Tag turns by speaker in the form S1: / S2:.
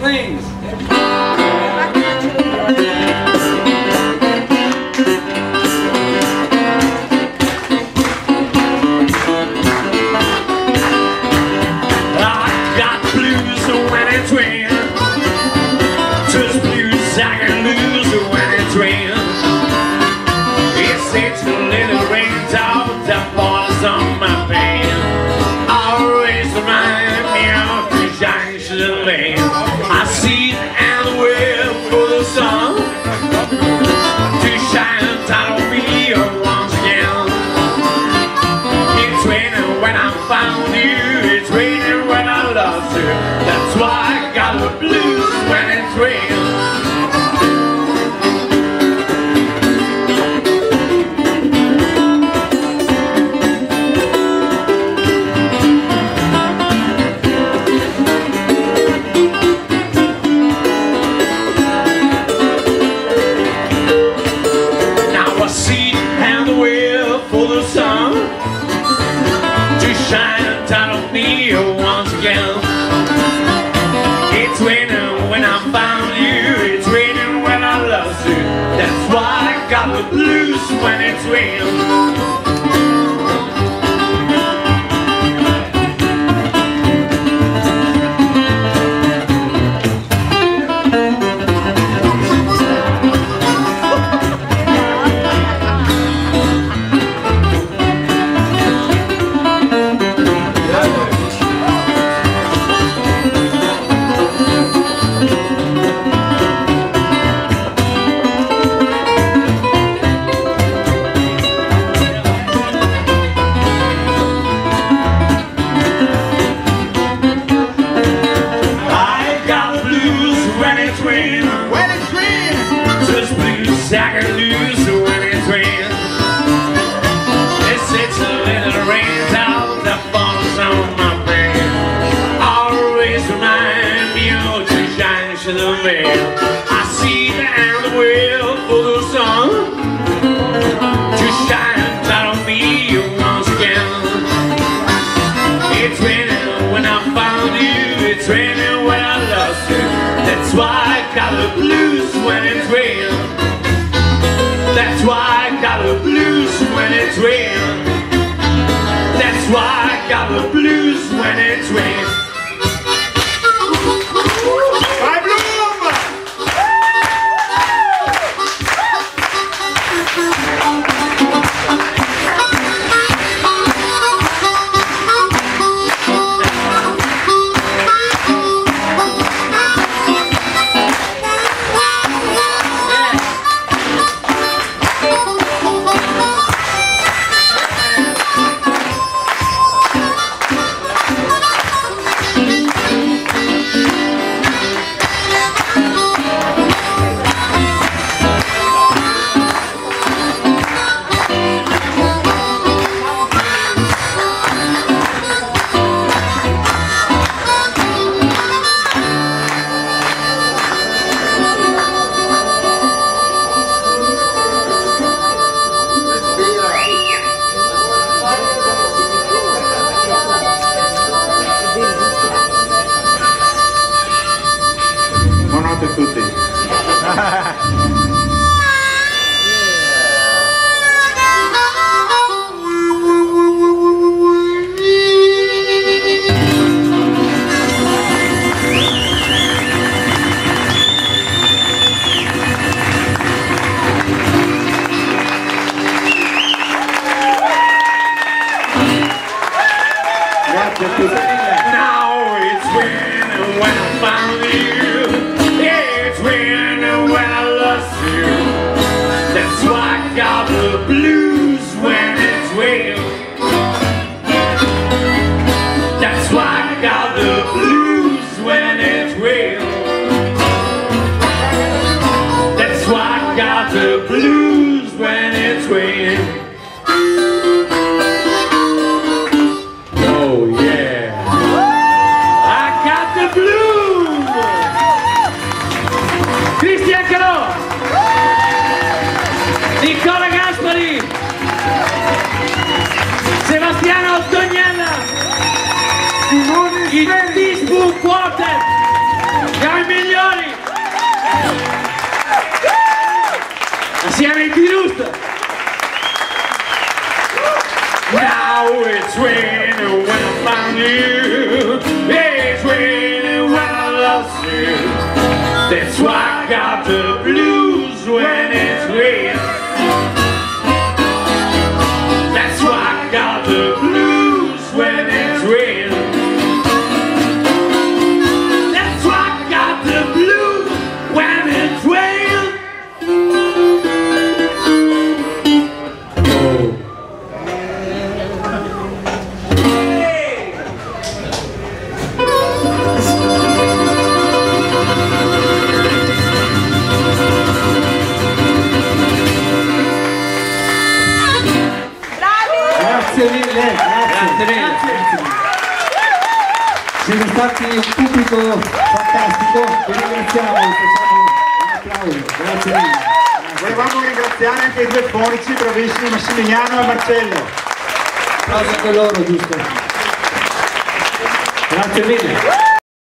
S1: things. sunshine, titled me once again. It's raining when I found you, it's raining when I lost you. That's why I got the blues when it's raining. I got the blues when it's real. That's why I got the blues when it's real. That's why I got the blues when it's real. you. That's why I got the blue. it's when I
S2: found
S1: you It's when I lost you That's why I got the blues when it's raining
S3: Grazie mille, grazie.
S2: Grazie.
S3: Siete stati un pubblico fantastico, vi ringraziamo, vi facciamo un applauso, grazie mille.
S4: Volevamo ringraziare anche i due fonici bravissimi Massimiliano e Marcello.
S3: Applauso anche loro, giusto? Grazie mille.